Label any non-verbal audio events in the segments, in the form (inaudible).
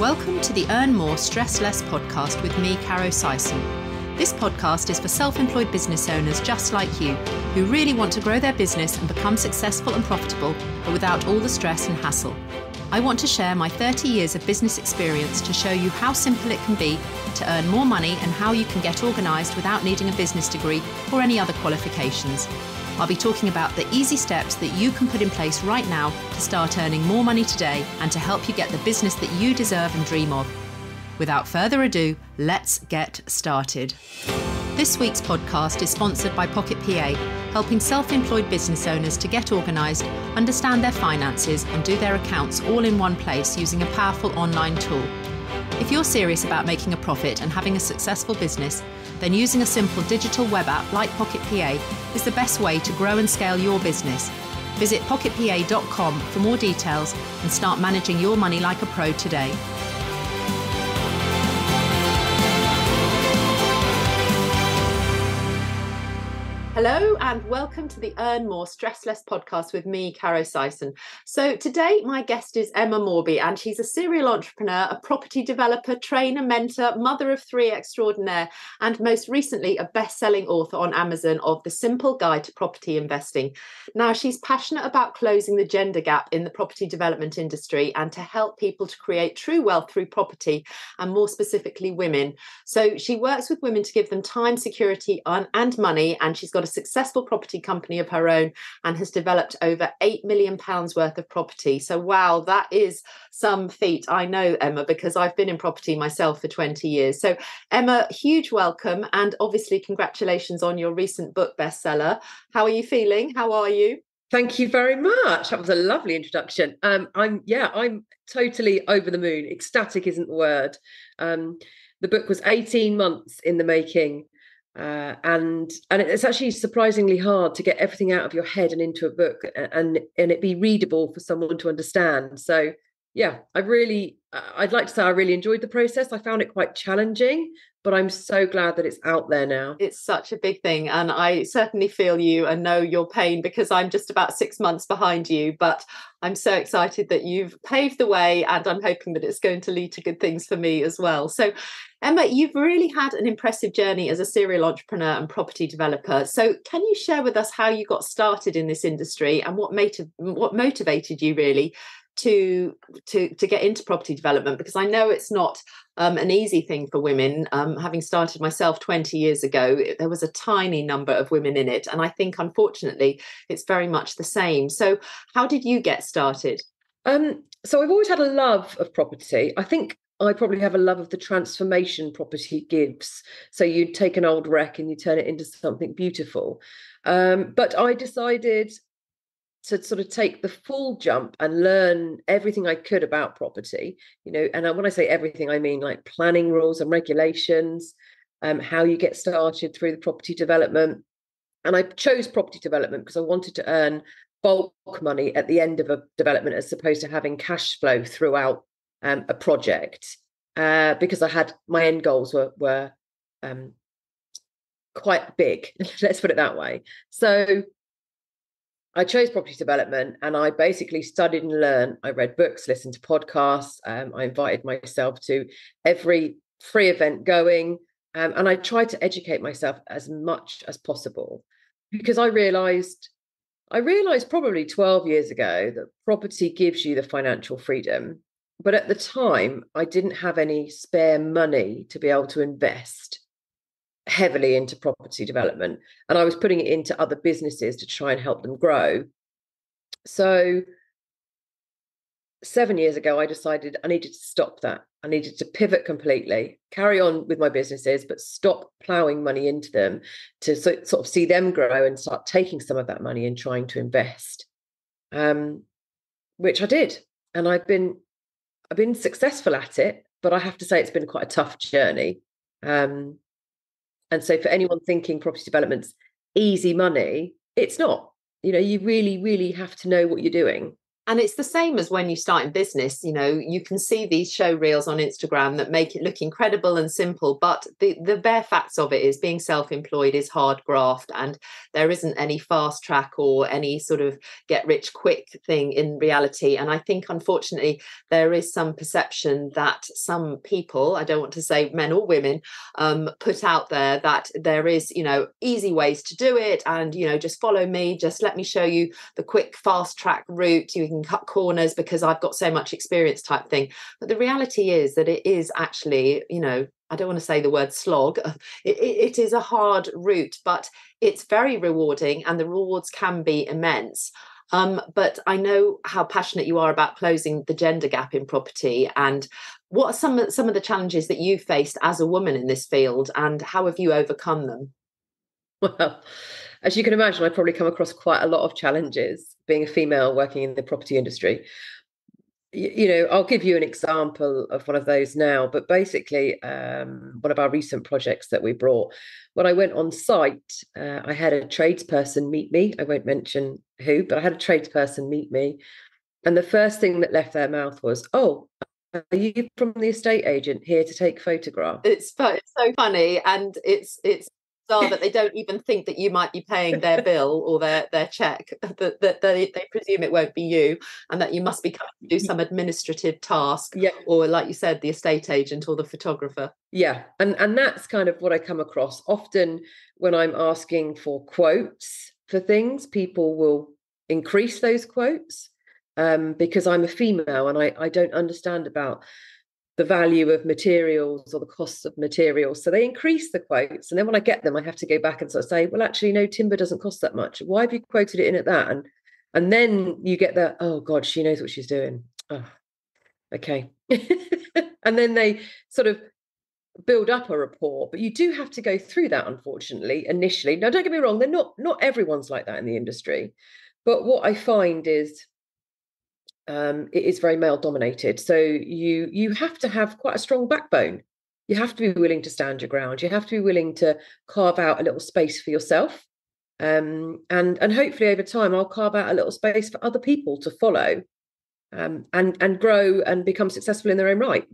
Welcome to the Earn More, Stress Less podcast with me, Caro Sison. This podcast is for self employed business owners just like you who really want to grow their business and become successful and profitable, but without all the stress and hassle. I want to share my 30 years of business experience to show you how simple it can be to earn more money and how you can get organised without needing a business degree or any other qualifications. I'll be talking about the easy steps that you can put in place right now to start earning more money today and to help you get the business that you deserve and dream of. Without further ado, let's get started. This week's podcast is sponsored by Pocket PA, helping self employed business owners to get organised, understand their finances, and do their accounts all in one place using a powerful online tool. If you're serious about making a profit and having a successful business, then using a simple digital web app like Pocket PA is the best way to grow and scale your business. Visit pocketpa.com for more details and start managing your money like a pro today. Hello and welcome to the Earn More Stress Less podcast with me, Caro Sison. So today my guest is Emma Morby and she's a serial entrepreneur, a property developer, trainer, mentor, mother of three extraordinaire, and most recently a best-selling author on Amazon of The Simple Guide to Property Investing. Now she's passionate about closing the gender gap in the property development industry and to help people to create true wealth through property and more specifically women. So she works with women to give them time, security, and money and she's got a successful property company of her own and has developed over 8 million pounds worth of property. So wow, that is some feat. I know Emma because I've been in property myself for 20 years. So Emma, huge welcome and obviously congratulations on your recent book bestseller. How are you feeling? How are you? Thank you very much. That was a lovely introduction. Um, I'm yeah, I'm totally over the moon. Ecstatic isn't the word. Um, the book was 18 months in the making uh, and and it's actually surprisingly hard to get everything out of your head and into a book and and it be readable for someone to understand. So yeah i really i'd like to say i really enjoyed the process. I found it quite challenging but i'm so glad that it's out there now it's such a big thing and i certainly feel you and know your pain because i'm just about six months behind you but i'm so excited that you've paved the way and i'm hoping that it's going to lead to good things for me as well so Emma, you've really had an impressive journey as a serial entrepreneur and property developer. So, can you share with us how you got started in this industry and what made what motivated you really to to to get into property development? Because I know it's not um, an easy thing for women. Um, having started myself 20 years ago, there was a tiny number of women in it, and I think unfortunately it's very much the same. So, how did you get started? Um, so I've always had a love of property. I think I probably have a love of the transformation property gives. So you take an old wreck and you turn it into something beautiful. Um, but I decided to sort of take the full jump and learn everything I could about property. You know, and when I say everything, I mean like planning rules and regulations, um, how you get started through the property development. And I chose property development because I wanted to earn bulk money at the end of a development as opposed to having cash flow throughout um, a project uh, because I had my end goals were were um, quite big. (laughs) Let's put it that way. So I chose property development and I basically studied and learned. I read books, listened to podcasts. Um, I invited myself to every free event going. Um, and I tried to educate myself as much as possible because I realized I realized probably 12 years ago that property gives you the financial freedom but at the time, I didn't have any spare money to be able to invest heavily into property development. And I was putting it into other businesses to try and help them grow. So, seven years ago, I decided I needed to stop that. I needed to pivot completely, carry on with my businesses, but stop plowing money into them to so, sort of see them grow and start taking some of that money and trying to invest. Um, which I did. And I've been I've been successful at it, but I have to say it's been quite a tough journey. Um, and so for anyone thinking property development's easy money, it's not. You know, you really, really have to know what you're doing. And it's the same as when you start in business you know you can see these show reels on instagram that make it look incredible and simple but the the bare facts of it is being self-employed is hard graft and there isn't any fast track or any sort of get rich quick thing in reality. And i think unfortunately there is some perception that some people i don't want to say men or women um, put out there that there is you know easy ways to do it and you know just follow me just let me show you the quick fast track route. You can cut corners because I've got so much experience type thing. But the reality is that it is actually, you know, I don't want to say the word slog. (laughs) It, it, is a hard route, but it's very rewarding and the rewards can be immense. Um, but I know how passionate you are about closing the gender gap in property. And what are some some of the challenges that you faced as a woman in this field, and how have you overcome them? (laughs) Well, as you can imagine, I probably come across quite a lot of challenges being a female working in the property industry. You, know, I'll give you an example of one of those now, but basically, um, one of our recent projects that we brought, when I went on site, uh, I had a tradesperson meet me. I won't mention who, but I had a tradesperson meet me. And the first thing that left their mouth was, Oh, are you from the estate agent here to take photographs? It's, it's so funny, and it's it's (laughs) that they don't even think that you might be paying their bill or their their check (laughs) that, that they, they presume it won't be you and that you must be coming to do some administrative task yeah. or like you said the estate agent or the photographer. Yeah and and that's kind of what i come across often when i'm asking for quotes for things people will increase those quotes um, because i'm a female and i i don't understand about the value of materials or the costs of materials. So they increase the quotes. And then when I get them, I have to go back and sort of say, well, actually, no, timber doesn't cost that much. Why have you quoted it in at that? And and then you get the, oh God, she knows what she's doing. Oh, okay. (laughs) and then they sort of build up a rapport. But you do have to go through that, unfortunately, initially. Now, don't get me wrong, they're not not everyone's like that in the industry. But what I find is um, it is very male dominated. So you you have to have quite a strong backbone. You have to be willing to stand your ground. You have to be willing to carve out a little space for yourself. Um, and and hopefully over time I'll carve out a little space for other people to follow um, and and grow and become successful in their own right.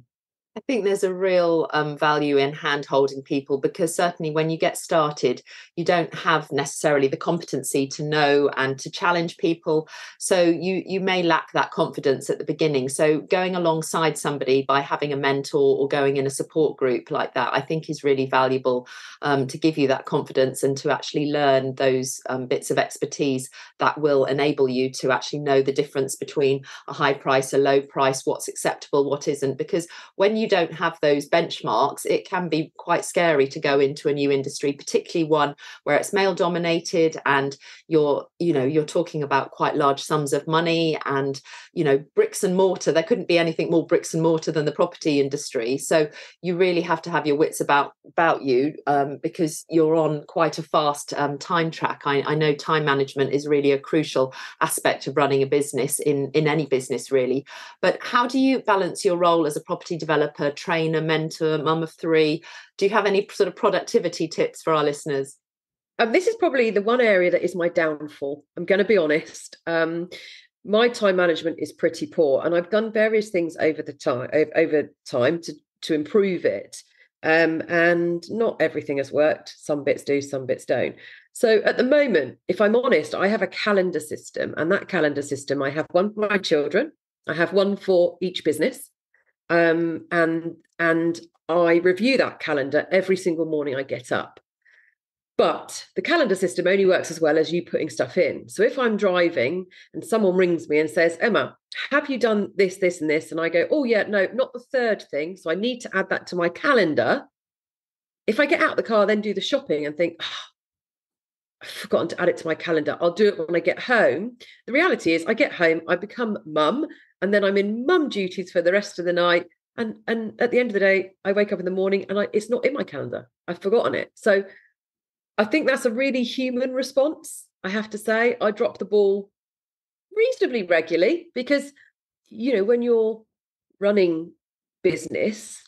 I think there's a real um, value in hand holding people because certainly when you get started, you don't have necessarily the competency to know and to challenge people. So you you may lack that confidence at the beginning. So going alongside somebody by having a mentor or going in a support group like that, I think is really valuable um, to give you that confidence and to actually learn those um, bits of expertise that will enable you to actually know the difference between a high price, a low price, what's acceptable, what isn't. Because when you you don't have those benchmarks, it can be quite scary to go into a new industry, particularly one where it's male dominated and you're, you know, you're talking about quite large sums of money and, you know, bricks and mortar. There couldn't be anything more bricks and mortar than the property industry. So you really have to have your wits about about you um, because you're on quite a fast um, time track. I, I know time management is really a crucial aspect of running a business in in any business really. But how do you balance your role as a property developer trainer, mentor, mum of three. Do you have any sort of productivity tips for our listeners? Um, this is probably the one area that is my downfall. I'm going to be honest. Um, my time management is pretty poor, and I've done various things over the time over time to to improve it. Um, and not everything has worked. Some bits do, some bits don't. So at the moment, if I'm honest, I have a calendar system, and that calendar system, I have one for my children, I have one for each business, um, and and I review that calendar every single morning I get up. But the calendar system only works as well as you putting stuff in. So if I'm driving and someone rings me and says, Emma, have you done this, this, and this? And I go, oh, yeah, no, not the third thing. So I need to add that to my calendar. If I get out of the car, then do the shopping and think, oh, I've forgotten to add it to my calendar. I'll do it when I get home. The reality is, I get home, I become mum, and then I'm in mum duties for the rest of the night. And and at the end of the day, I wake up in the morning and I, it's not in my calendar. I've forgotten it. So I think that's a really human response. I have to say, I drop the ball reasonably regularly because you know when you're running business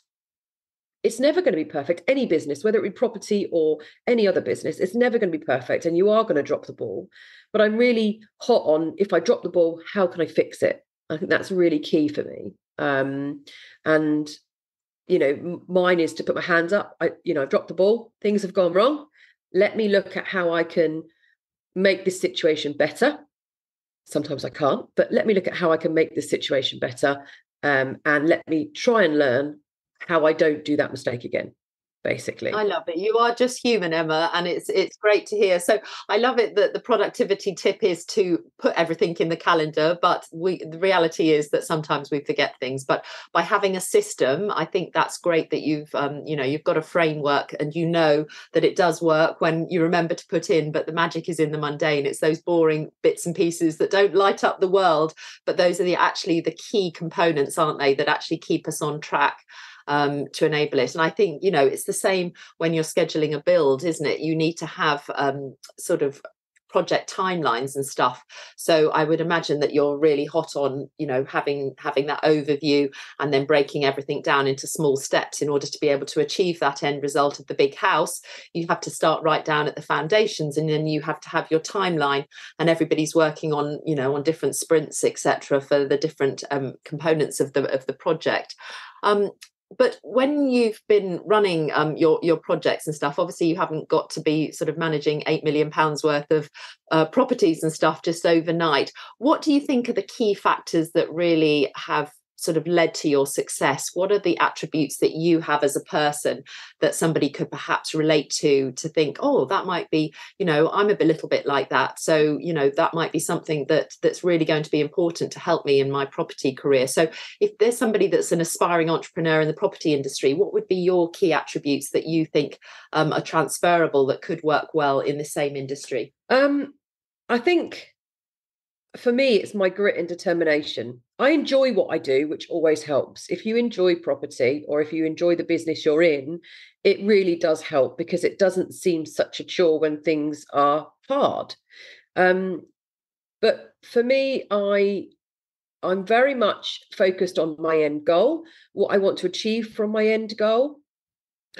it's never going to be perfect. Any business, whether it be property or any other business, it's never going to be perfect. And you are going to drop the ball. But I'm really hot on if I drop the ball, how can I fix it? I think that's really key for me. Um, and you know, mine is to put my hands up. I, you know, I've dropped the ball. Things have gone wrong. Let me look at how I can make this situation better. Sometimes I can't, but let me look at how I can make this situation better, um, and let me try and learn how I don't do that mistake again basically. I love it. You are just human emma and it's it's great to hear. So i love it that the productivity tip is to put everything in the calendar but we the reality is that sometimes we forget things. But by having a system i think that's great that you've um, you know you've got a framework and you know that it does work when you remember to put in but the magic is in the mundane. It's those boring bits and pieces that don't light up the world but those are the actually the key components aren't they that actually keep us on track um, to enable it. And I think, you know, it's the same when you're scheduling a build, isn't it? You need to have um, sort of project timelines and stuff so i would imagine that you're really hot on you know having having that overview and then breaking everything down into small steps in order to be able to achieve that end result of the big house you have to start right down at the foundations and then you have to have your timeline and everybody's working on you know on different sprints etc for the different um, components of the of the project um, but when you've been running um, your your projects and stuff, obviously you haven't got to be sort of managing eight million pounds worth of uh, properties and stuff just overnight. What do you think are the key factors that really have sort of led to your success? What are the attributes that you have as a person that somebody could perhaps relate to to think oh that might be you know i'm a little bit like that so you know that might be something that that's really going to be important to help me in my property career? So if there's somebody that's an aspiring entrepreneur in the property industry what would be your key attributes that you think um, are transferable that could work well in the same industry? Um, i think for me, it's my grit and determination. I enjoy what I do, which always helps. If you enjoy property or if you enjoy the business you're in, it really does help because it doesn't seem such a chore when things are hard. Um, but for me, I I'm very much focused on my end goal, what I want to achieve from my end goal.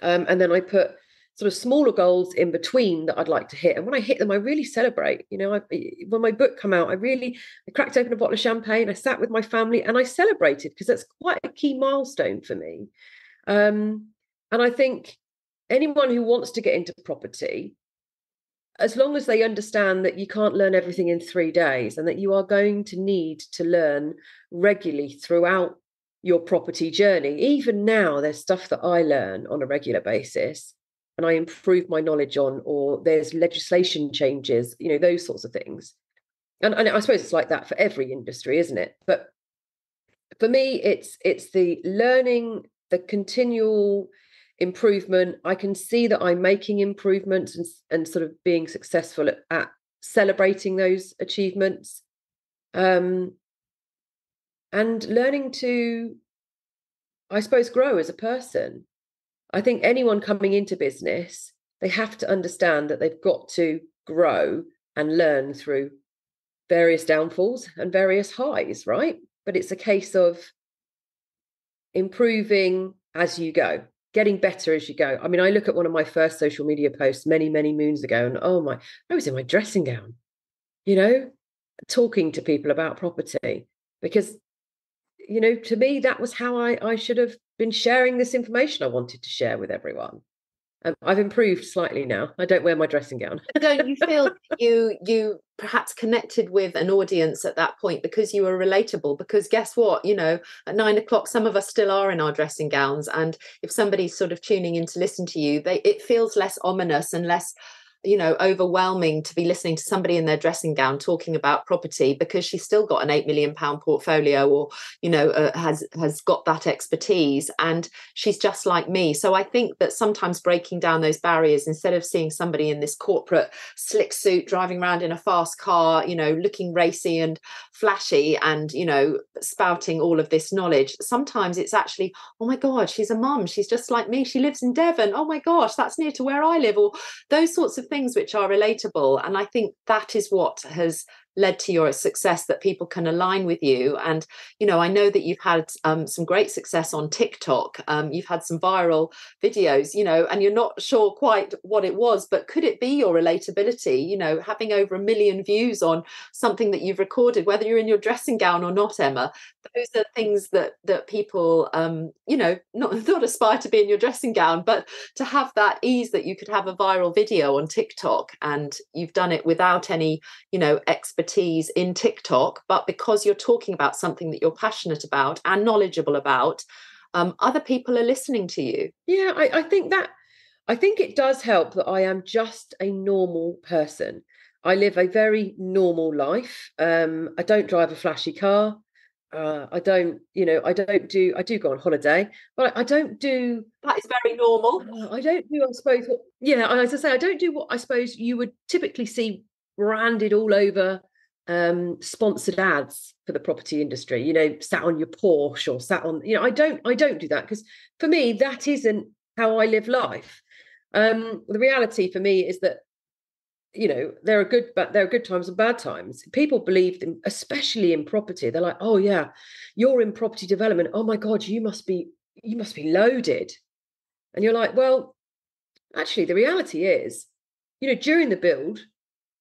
Um, and then I put sort of smaller goals in between that I'd like to hit. And when I hit them, I really celebrate. You know, I, when my book come out, I really I cracked open a bottle of champagne. I sat with my family and I celebrated because that's quite a key milestone for me. Um, and I think anyone who wants to get into property, as long as they understand that you can't learn everything in three days and that you are going to need to learn regularly throughout your property journey. Even now, there's stuff that I learn on a regular basis and I improve my knowledge on, or there's legislation changes, you know, those sorts of things. And, and I suppose it's like that for every industry, isn't it? But for me, it's it's the learning, the continual improvement. I can see that I'm making improvements and, and sort of being successful at, at celebrating those achievements. Um, and learning to, I suppose, grow as a person. I think anyone coming into business, they have to understand that they've got to grow and learn through various downfalls and various highs, right? But it's a case of improving as you go, getting better as you go. I mean, I look at one of my first social media posts many, many moons ago, and oh my, I was in my dressing gown, you know, talking to people about property because you know, to me, that was how I, I should have been sharing this information I wanted to share with everyone. Um, I've improved slightly now. I don't wear my dressing gown. don't you feel (laughs) you you perhaps connected with an audience at that point because you were relatable? Because guess what? You know, at nine o'clock, some of us still are in our dressing gowns, and if somebody's sort of tuning in to listen to you, they it feels less ominous and less you know overwhelming to be listening to somebody in their dressing gown talking about property because she's still got an 8 million pound portfolio or you know uh, has has got that expertise and she's just like me. So i think that sometimes breaking down those barriers instead of seeing somebody in this corporate slick suit driving around in a fast car you know looking racy and flashy and you know spouting all of this knowledge sometimes it's actually oh my god she's a mum. She's just like me. She lives in devon. Oh my gosh that's near to where i live or those sorts of things which are relatable. And I think that is what has led to your success that people can align with you. And you know i know that you've had um, some great success on tiktok. Um, you've had some viral videos you know and you're not sure quite what it was but could it be your relatability? You know having over a million views on something that you've recorded whether you're in your dressing gown or not emma those are things that that people um, you know not (laughs) not aspire to be in your dressing gown but to have that ease that you could have a viral video on tiktok and you've done it without any you know expertise in tiktok but because you're talking about something that you're passionate about and knowledgeable about um, other people are listening to you yeah I, I think that i think it does help that i am just a normal person I live a very normal life. Um, I don't drive a flashy car uh, I don't, you know, I don't do, I do go on holiday, but I, I don't do. That is very normal. Uh, I don't do, I suppose, what, yeah, as I say, I don't do what I suppose you would typically see branded all over um, sponsored ads for the property industry, you know, sat on your Porsche or sat on, you know, I don't, I don't do that because for me, that isn't how I live life. Um, the reality for me is that you know there are good but there are good times and bad times. People believe them especially in property they're like oh yeah you're in property development. Oh my god you must be you must be loaded. And you're like well actually the reality is you know during the build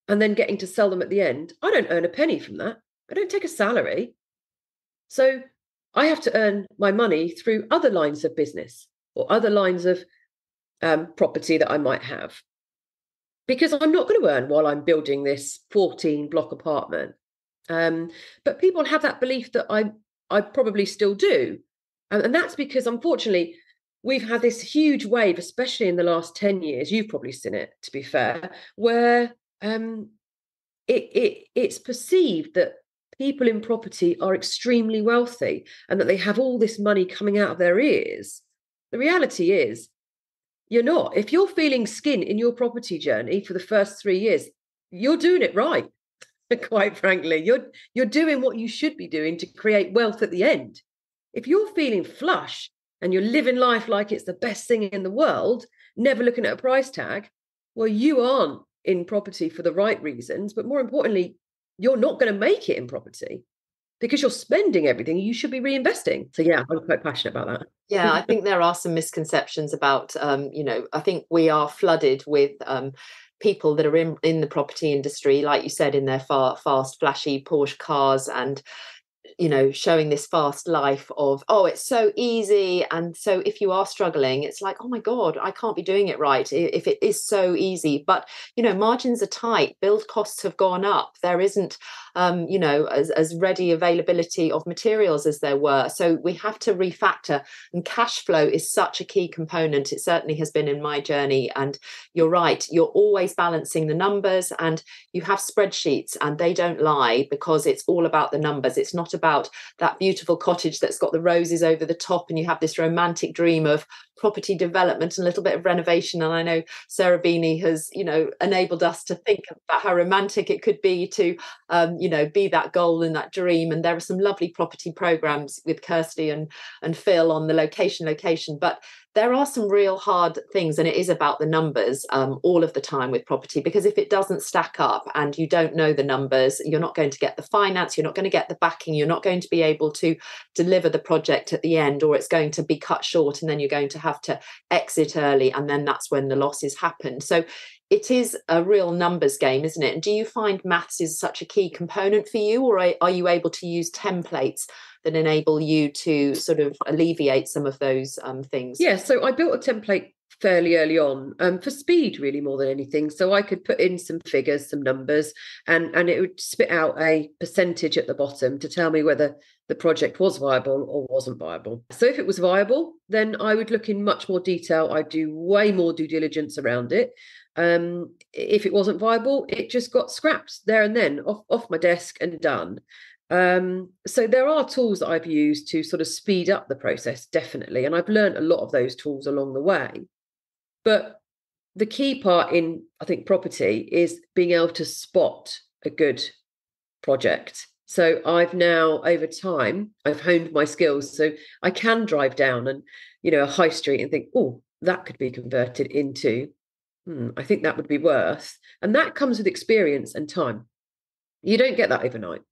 and then getting to sell them at the end i don't earn a penny from that i don't take a salary so i have to earn my money through other lines of business or other lines of um, property that i might have because I'm not going to earn while I'm building this 14 block apartment. Um, but people have that belief that I I probably still do, and, and that's because unfortunately we've had this huge wave, especially in the last 10 years. You've probably seen it, to be fair, where um, it, it it's perceived that people in property are extremely wealthy and that they have all this money coming out of their ears. The reality is you're not. If you're feeling skin in your property journey for the first three years, you're doing it right. (laughs) Quite frankly, you're you're doing what you should be doing to create wealth at the end. If you're feeling flush and you're living life like it's the best thing in the world, never looking at a price tag, well, you aren't in property for the right reasons. But more importantly, you're not going to make it in property because you're spending everything you should be reinvesting. So yeah, I'm quite passionate about that. Yeah, I think there are some misconceptions about, um, you know, I think we are flooded with um, people that are in in the property industry, like you said, in their far, fast, flashy Porsche cars and you know showing this fast life of oh it's so easy and so if you are struggling it's like oh my god i can't be doing it right if it is so easy. But you know margins are tight build costs have gone up there isn't um, you know as, as ready availability of materials as there were. So we have to refactor and cash flow is such a key component. It certainly has been in my journey and you're right you're always balancing the numbers and you have spreadsheets and they don't lie because it's all about the numbers. It's not about about that beautiful cottage that's got the roses over the top and you have this romantic dream of property development and a little bit of renovation. And i know sarah beeny has you know enabled us to think about how romantic it could be to um, you know be that goal and that dream. And there are some lovely property programs with kirsty and and phil on the location location. But there are some real hard things, and it is about the numbers um, all of the time with property. Because if it doesn't stack up and you don't know the numbers, you're not going to get the finance, you're not going to get the backing, you're not going to be able to deliver the project at the end, or it's going to be cut short, and then you're going to have to exit early, and then that's when the losses happen. So it is a real numbers game, isn't it? And do you find maths is such a key component for you, or are you able to use templates that enable you to sort of alleviate some of those um, things? Yeah, so I built a template fairly early on um, for speed really more than anything. So i could put in some figures some numbers and and it would spit out a percentage at the bottom to tell me whether the project was viable or wasn't viable. So if it was viable then i would look in much more detail. I'd do way more due diligence around it. Um, if it wasn't viable it just got scrapped there and then off, off my desk and done um, so there are tools that I've used to sort of speed up the process, definitely. And I've learned a lot of those tools along the way. But the key part in, I think, property is being able to spot a good project. So I've now, over time, I've honed my skills. So I can drive down and, you know, a high street and think, oh, that could be converted into, hmm, I think that would be worth. And that comes with experience and time You don't get that overnight.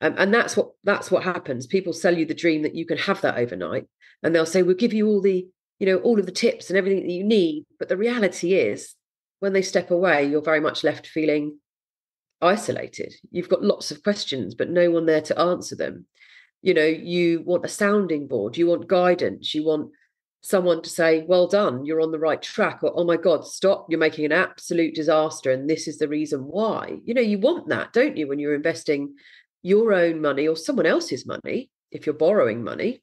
Um, and that's what that's what happens. People sell you the dream that you can have that overnight, and they'll say, "We'll give you all the, you know, all of the tips and everything that you need." But the reality is, when they step away, you're very much left feeling isolated. You've got lots of questions, but no one there to answer them. You know, you want a sounding board, you want guidance, you want someone to say, Well done, you're on the right track, or Oh my God, stop, you're making an absolute disaster, and this is the reason why. You know, you want that, don't you, when you're investing your own money or someone else's money, if you're borrowing money,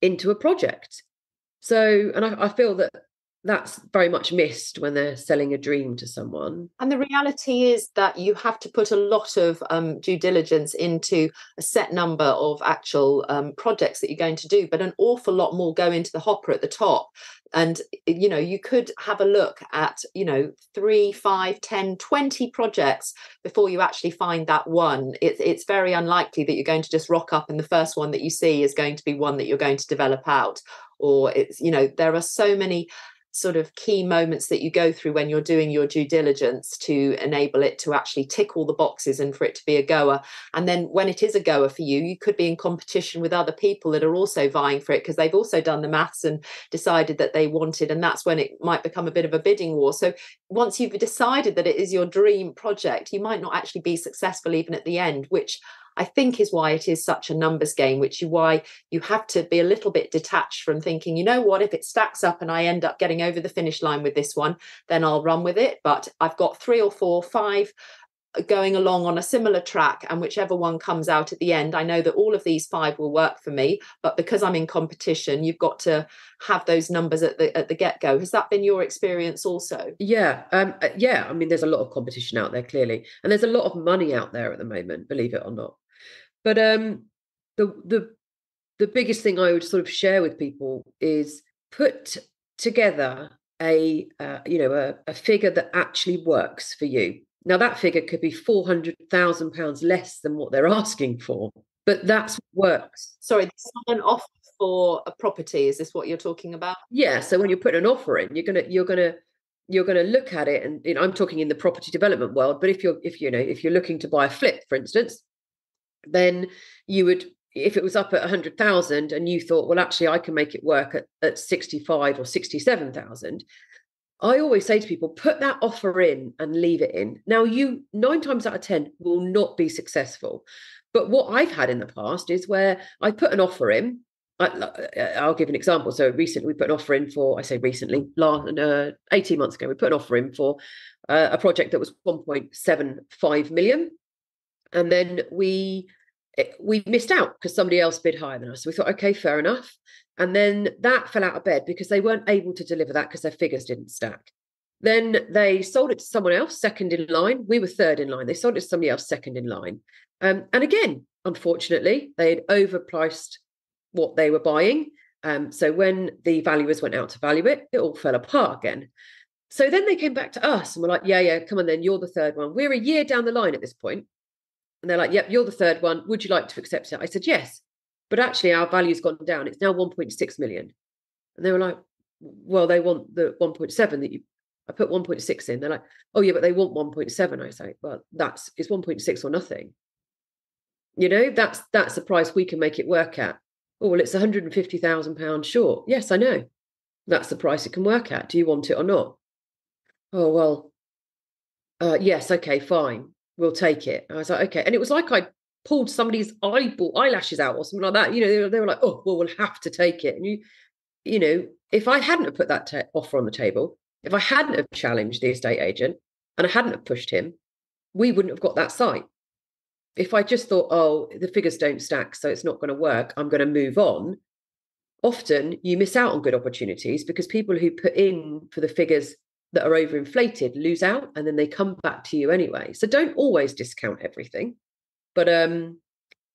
into a project. So, and I, I feel that that's very much missed when they're selling a dream to someone. And the reality is that you have to put a lot of um, due diligence into a set number of actual um, projects that you're going to do, but an awful lot more go into the hopper at the top. And, you know, you could have a look at, you know, three, five, ten, twenty projects before you actually find that one. It, it's very unlikely that you're going to just rock up and the first one that you see is going to be one that you're going to develop out or it's you know there are so many sort of key moments that you go through when you're doing your due diligence to enable it to actually tick all the boxes and for it to be a goer. And then when it is a goer for you you could be in competition with other people that are also vying for it because they've also done the maths and decided that they wanted and that's when it might become a bit of a bidding war. So once you've decided that it is your dream project you might not actually be successful even at the end which I think is why it is such a numbers game, which is why you have to be a little bit detached from thinking, you know what, if it stacks up and I end up getting over the finish line with this one, then I'll run with it. But I've got three or four, five going along on a similar track and whichever one comes out at the end i know that all of these five will work for me but because i'm in competition you've got to have those numbers at the at the get-go. Has that been your experience also? Yeah um uh, yeah i mean there's a lot of competition out there clearly and there's a lot of money out there at the moment believe it or not. But um, the the the biggest thing I would sort of share with people is put together a uh, you know a, a figure that actually works for you. Now that figure could be four hundred thousand pounds less than what they're asking for, but that's what works. Sorry, an offer for a property. Is this what you're talking about? Yeah. So when you put an offer in, you're gonna you're gonna you're going to look at it and you know, i'm talking in the property development world but if you're if you know if you're looking to buy a flip for instance then you would if it was up at 100,000 and you thought, well, actually, I can make it work at, at 65 or 67,000, I always say to people, put that offer in and leave it in. Now, you nine times out of 10 will not be successful. But what I've had in the past is where I put an offer in. I, will give an example. So recently, we put an offer in for, I say recently, last, uh, 18 months ago, we put an offer in for uh, a project that was 1.75 million and then we eh, we missed out because somebody else bid higher than us. We thought, okay, fair enough. And then that fell out of bed because they weren't able to deliver that because their figures didn't stack. Then they sold it to someone else, second in line. We were third in line. They sold it to somebody else, second in line. Um, and again, unfortunately, they had overpriced what they were buying. Um, so when the valuers went out to value it, it all fell apart again. So then they came back to us and were like, yeah, yeah, come on then, you're the third one. We're a year down the line at this point. And they're like, yep, you're the third one. Would you like to accept it? I said, yes. But actually, our value's gone down. It's now 1.6 million. And they were like, well, they want the 1.7 that you, I put 1.6 in. They're like, oh, yeah, but they want 1.7. I say, well, that's, it's 1.6 or nothing. You know, that's, that's the price we can make it work at. Oh, well, it's 150,000 pounds short. Yes, I know. That's the price it can work at. Do you want it or not? Oh, well, uh, yes, okay, fine we'll take it. I was like, okay. And it was like I pulled somebody's eyeball eyelashes out or something like that. You know, they were, they were like, oh, well, we'll have to take it. And you, you know, if I hadn't have put that offer on the table, if I hadn't have challenged the estate agent and I hadn't have pushed him, we wouldn't have got that site. If I just thought, oh, the figures don't stack, so it's not going to work, I'm going to move on. Often you miss out on good opportunities because people who put in for the figures that are overinflated lose out and then they come back to you anyway. So don't always discount everything, but um,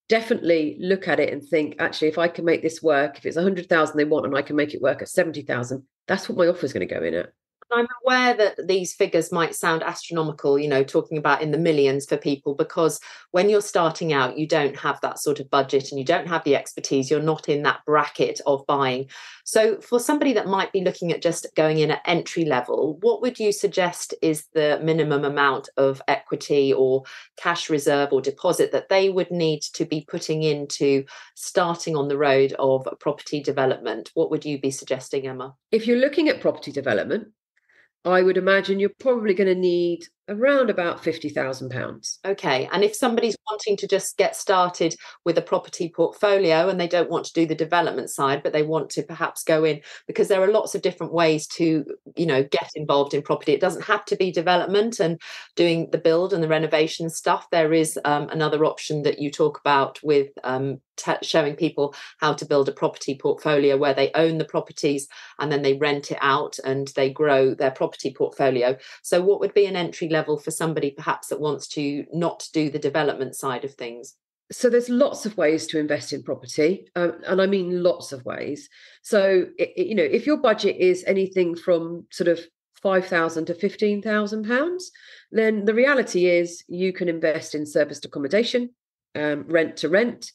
definitely look at it and think actually, if I can make this work, if it's 100,000 they want and I can make it work at 70,000, that's what my offer is going to go in at. I'm aware that these figures might sound astronomical, you know, talking about in the millions for people, because when you're starting out, you don't have that sort of budget and you don't have the expertise. You're not in that bracket of buying. So, for somebody that might be looking at just going in at entry level, what would you suggest is the minimum amount of equity or cash reserve or deposit that they would need to be putting into starting on the road of property development? What would you be suggesting, Emma? If you're looking at property development, I would imagine you're probably going to need around about £50,000. Okay. And if somebody's wanting to just get started with a property portfolio and they don't want to do the development side, but they want to perhaps go in, because there are lots of different ways to, you know, get involved in property. It doesn't have to be development and doing the build and the renovation stuff. There is um, another option that you talk about with um, T- showing people how to build a property portfolio where they own the properties and then they rent it out and they grow their property portfolio. So, what would be an entry level for somebody perhaps that wants to not do the development side of things? So, there's lots of ways to invest in property, um, and I mean lots of ways. So, it, it, you know, if your budget is anything from sort of five thousand to fifteen thousand pounds, then the reality is you can invest in serviced accommodation, um, rent to rent,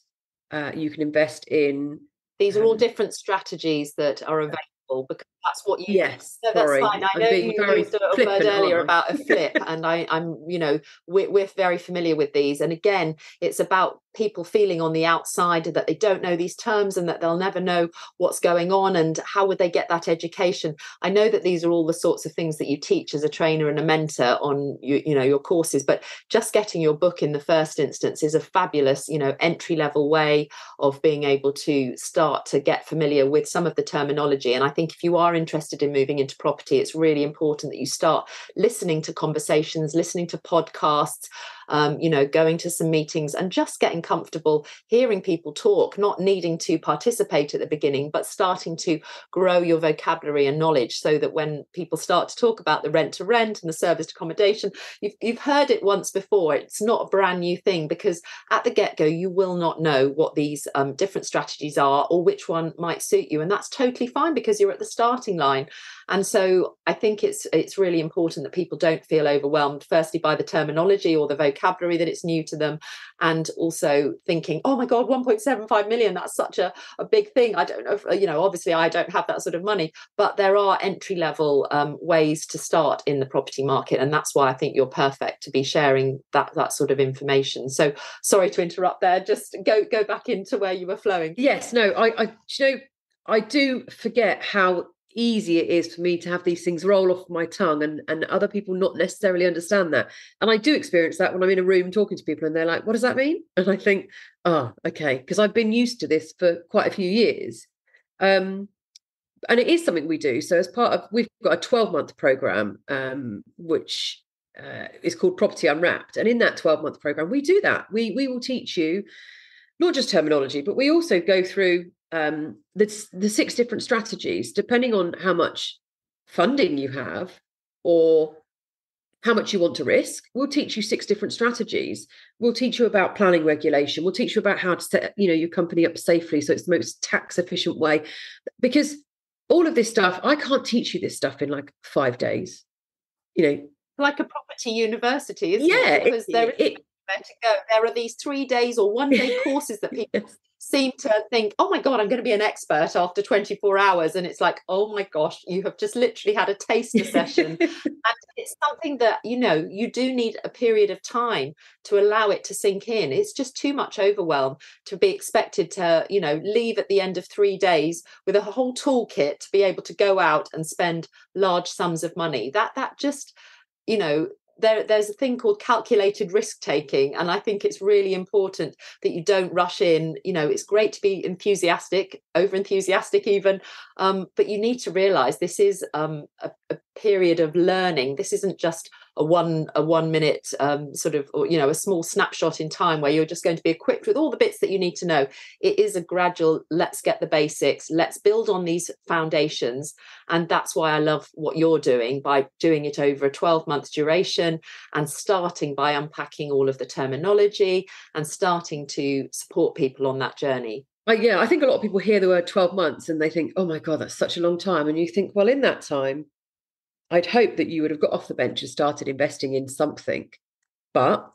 uh, you can invest in. These are all um, different strategies that are available because that's what you yes no, that's sorry. fine. I know you used a little word earlier about a flip and i i'm you know we're, we're very familiar with these. And again it's about people feeling on the outside that they don't know these terms and that they'll never know what's going on and how would they get that education. I know that these are all the sorts of things that you teach as a trainer and a mentor on you, you know your courses but just getting your book in the first instance is a fabulous you know entry level way of being able to start to get familiar with some of the terminology. And i think if you are are interested in moving into property, it's really important that you start listening to conversations, listening to podcasts, um, you know, going to some meetings and just getting comfortable hearing people talk, not needing to participate at the beginning, but starting to grow your vocabulary and knowledge so that when people start to talk about the rent to rent and the serviced accommodation, you've, you've heard it once before. It's not a brand new thing because at the get go, you will not know what these um, different strategies are or which one might suit you. And that's totally fine because you're at the starting line. And so I think it's it's really important that people don't feel overwhelmed, firstly by the terminology or the vocabulary that it's new to them, and also thinking, oh my God, 1.75 million, that's such a, a big thing. I don't know, if, you know, obviously I don't have that sort of money, but there are entry level um, ways to start in the property market. And that's why I think you're perfect to be sharing that that sort of information. So sorry to interrupt there. Just go go back into where you were flowing. Yes, no, I, I you know, I do forget how easy it is for me to have these things roll off my tongue and and other people not necessarily understand that. And i do experience that when i'm in a room talking to people and they're like what does that mean? (laughs) And i think oh okay. Because i've been used to this for quite a few years. Um and it is something we do. So as part of we've got a 12 month program um which uh, is called property unwrapped. And in that 12 month program we do that. We we will teach you not just terminology but we also go through um, the, the six different strategies, depending on how much funding you have or how much you want to risk. We'll teach you six different strategies. We'll teach you about planning regulation. We'll teach you about how to set, you know, your company up safely so it's the most tax efficient way. Because all of this stuff, I can't teach you this stuff in like five days. You know, like a property university, isn't yeah, it? Because it, there is it, to go. There are these three days or one day (laughs) courses that people yes seem to think, oh my God, I'm going to be an expert after 24 hours. And it's like, oh my gosh, you have just literally had a taster session. (laughs) and it's something that, you know, you do need a period of time to allow it to sink in. It's just too much overwhelm to be expected to, you know, leave at the end of three days with a whole toolkit to be able to go out and spend large sums of money. That, that just, you know there, there's a thing called calculated risk taking and i think it's really important that you don't rush in. You know it's great to be enthusiastic over enthusiastic even um, but you need to realize this is um, a, a, period of learning. This isn't just a one a one minute um, sort of or, you know a small snapshot in time where you're just going to be equipped with all the bits that you need to know it is a gradual let's get the basics let's build on these foundations and that's why i love what you're doing by doing it over a 12 month duration and starting by unpacking all of the terminology and starting to support people on that journey yeah, I think a lot of people hear the word 12 months and they think, oh my God, that's such a long time. And you think, well, in that time, I'd hope that you would have got off the bench and started investing in something. But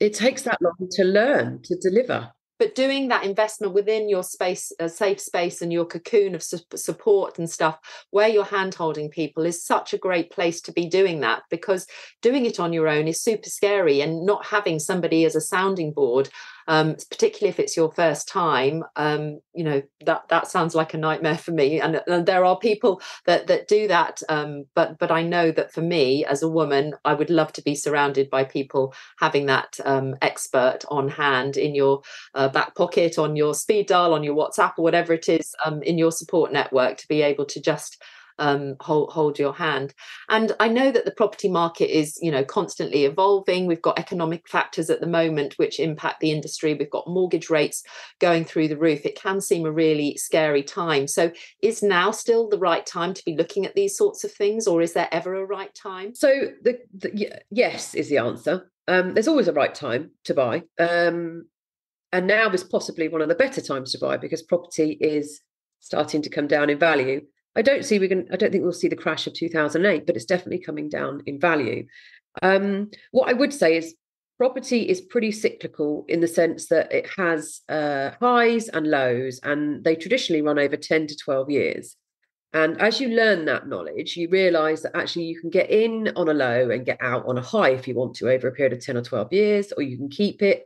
it takes that long to learn to deliver but doing that investment within your space a safe space and your cocoon of su- support and stuff where you're hand holding people is such a great place to be doing that because doing it on your own is super scary and not having somebody as a sounding board um, particularly if it's your first time um, you know that that sounds like a nightmare for me and, and there are people that that do that um, but but i know that for me as a woman i would love to be surrounded by people having that um, expert on hand in your uh, back pocket on your speed dial on your whatsapp or whatever it is um, in your support network to be able to just um, hold hold your hand. And I know that the property market is, you know, constantly evolving. We've got economic factors at the moment which impact the industry. We've got mortgage rates going through the roof. It can seem a really scary time. So, is now still the right time to be looking at these sorts of things, or is there ever a right time? So, the, the yes is the answer. Um, there's always a right time to buy. Um, and now is possibly one of the better times to buy because property is starting to come down in value. I don't see we can. I don't think we'll see the crash of 2008, but it's definitely coming down in value. Um, what I would say is property is pretty cyclical in the sense that it has uh, highs and lows, and they traditionally run over 10 to 12 years. And as you learn that knowledge, you realize that actually you can get in on a low and get out on a high if you want to over a period of 10 or 12 years, or you can keep it.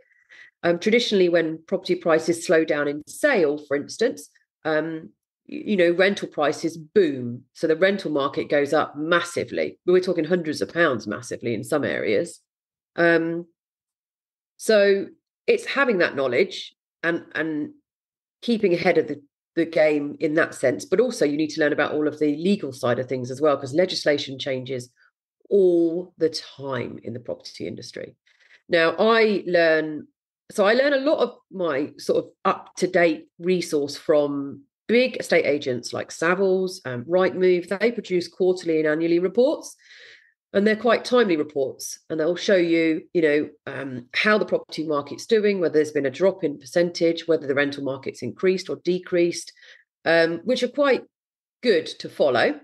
Um, traditionally, when property prices slow down in sale, for instance, um, you know rental prices boom. So the rental market goes up massively. We're talking hundreds of pounds massively in some areas. Um so it's having that knowledge and and keeping ahead of the the game in that sense. But also you need to learn about all of the legal side of things as well because legislation changes all the time in the property industry. Now i learn so i learn a lot of my sort of up to date resource from big estate agents like Savills, um, Rightmove, they produce quarterly and annually reports, and they're quite timely reports. And they'll show you, you know, um, how the property market's doing, whether there's been a drop in percentage, whether the rental market's increased or decreased, um, which are quite good to follow.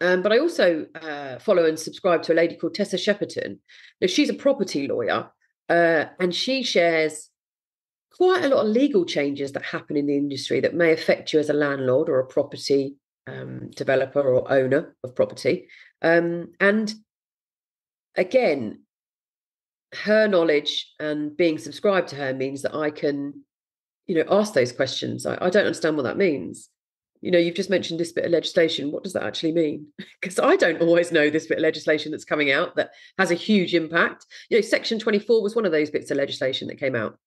Um, but I also uh, follow and subscribe to a lady called Tessa Shepperson. Now, she's a property lawyer, uh, and she shares quite a lot of legal changes that happen in the industry that may affect you as a landlord or a property um, developer or owner of property. Um, and again, her knowledge and being subscribed to her means that I can, you know, ask those questions. I, I don't understand what that means. You know, you've just mentioned this bit of legislation. What does that actually mean? (laughs) Because I don't always know this bit of legislation that's coming out that has a huge impact. You know, Section 24 was one of those bits of legislation that came out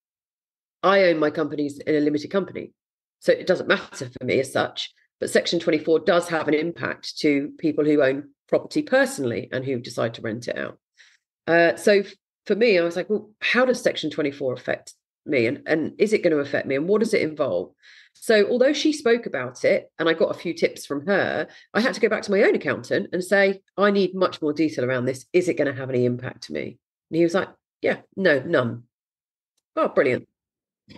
I own my companies in a limited company. So it doesn't matter for me as such. But Section 24 does have an impact to people who own property personally and who decide to rent it out. Uh, so for me, I was like, well, how does Section 24 affect me? And, and is it going to affect me? And what does it involve? So although she spoke about it and I got a few tips from her, I had to go back to my own accountant and say, I need much more detail around this. Is it going to have any impact to me? And he was like, yeah, no, none. Oh, brilliant.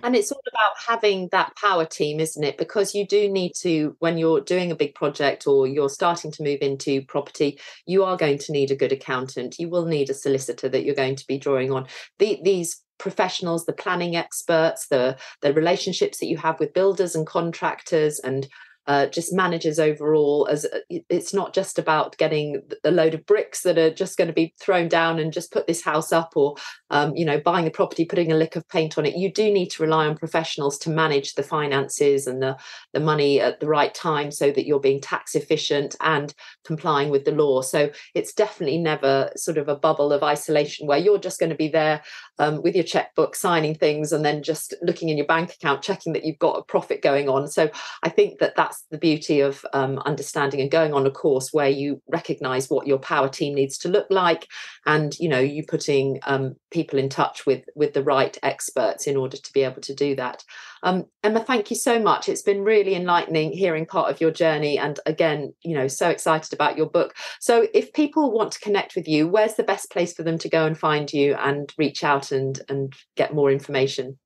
And it's all about having that power team, isn't it? Because you do need to, when you're doing a big project or you're starting to move into property, you are going to need a good accountant. You will need a solicitor that you're going to be drawing on. The, these professionals, the planning experts, the the relationships that you have with builders and contractors and uh, just managers overall as uh, it's not just about getting a load of bricks that are just going to be thrown down and just put this house up or um, you know buying the property putting a lick of paint on it. You do need to rely on professionals to manage the finances and the, the money at the right time so that you're being tax efficient and complying with the law. So it's definitely never sort of a bubble of isolation where you're just going to be there um, with your checkbook signing things and then just looking in your bank account checking that you've got a profit going on. So i think that the beauty of um, understanding and going on a course where you recognize what your power team needs to look like and you know you putting um, people in touch with with the right experts in order to be able to do that. Um, emma thank you so much. It's been really enlightening hearing part of your journey and again you know so excited about your book. So if people want to connect with you where's the best place for them to go and find you and reach out and and get more information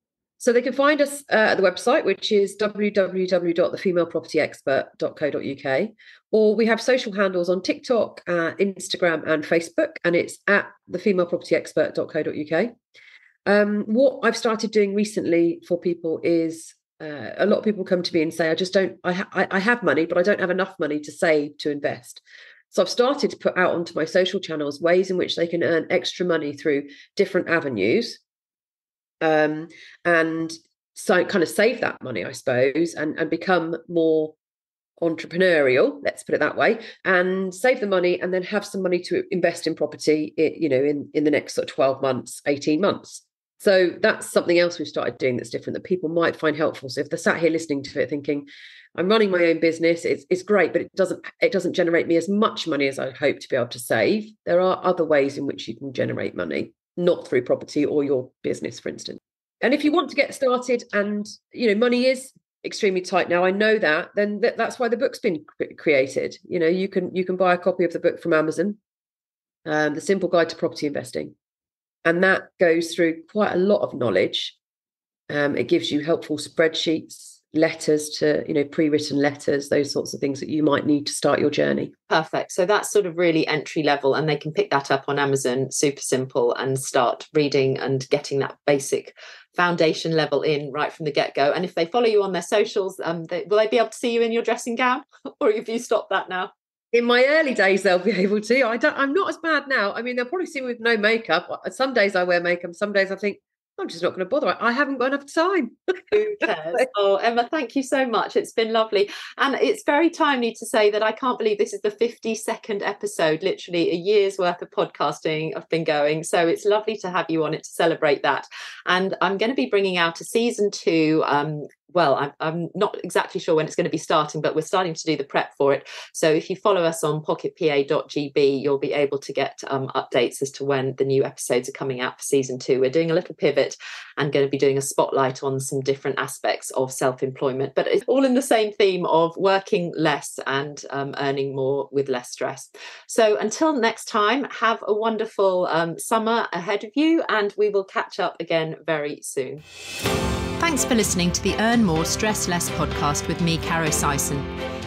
So they can find us uh, at the website, which is www.thefemalepropertyexpert.co.uk, or we have social handles on TikTok, uh, Instagram, and Facebook, and it's at thefemalepropertyexpert.co.uk. Um, what I've started doing recently for people is uh, a lot of people come to me and say, "I just don't. I, ha- I have money, but I don't have enough money to save to invest." So I've started to put out onto my social channels ways in which they can earn extra money through different avenues um, and so kind of save that money, I suppose, and, and become more entrepreneurial let's put it that way and save the money and then have some money to invest in property you know in in the next sort of 12 months 18 months. So that's something else we've started doing that's different that people might find helpful. So if they're sat here listening to it thinking i'm running my own business it's, it's great but it doesn't it doesn't generate me as much money as i hope to be able to save there are other ways in which you can generate money not through property or your business for instance. And if you want to get started and you know money is extremely tight now i know that then th- that's why the book's been created. You know you can you can buy a copy of the book from amazon um, the simple guide to property investing. And that goes through quite a lot of knowledge. Um, it gives you helpful spreadsheets letters to you know pre-written letters those sorts of things that you might need to start your journey. Perfect. So that's sort of really entry level and they can pick that up on amazon super simple and start reading and getting that basic foundation level in right from the get-go. And if they follow you on their socials um they, will they be able to see you in your dressing gown? (laughs) Or have you stopped that now? In my early days they'll be (laughs) able to. I don't i'm not as bad now. I mean they'll probably see me with no makeup. Some days i wear makeup some days i think I'm just not going to bother. I haven't got enough time. Who cares? (laughs) Oh, Emma, thank you so much. It's been lovely. And it's very timely to say that I can't believe this is the 52nd episode, literally a year's worth of podcasting I've been going. So it's lovely to have you on it to celebrate that. And I'm going to be bringing out a season two um, well, I'm, I'm not exactly sure when it's going to be starting, but we're starting to do the prep for it. So if you follow us on pocketpa.gb, you'll be able to get um, updates as to when the new episodes are coming out for season two. We're doing a little pivot and going to be doing a spotlight on some different aspects of self employment, but it's all in the same theme of working less and um, earning more with less stress. So until next time, have a wonderful um, summer ahead of you, and we will catch up again very soon. Thanks for listening to the Earn More, Stress Less podcast with me, Caro Sison.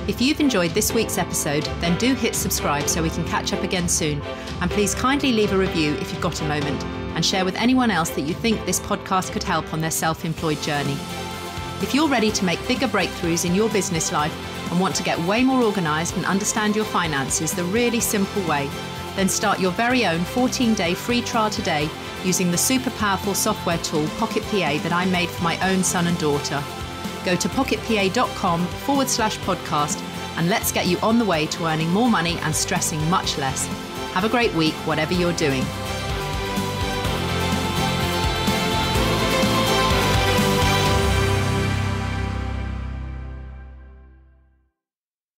If you've enjoyed this week's episode, then do hit subscribe so we can catch up again soon. And please kindly leave a review if you've got a moment and share with anyone else that you think this podcast could help on their self employed journey. If you're ready to make bigger breakthroughs in your business life and want to get way more organised and understand your finances the really simple way, then start your very own 14 day free trial today using the super powerful software tool Pocket PA that I made for my own son and daughter. Go to pocketpa.com forward slash podcast and let's get you on the way to earning more money and stressing much less. Have a great week, whatever you're doing.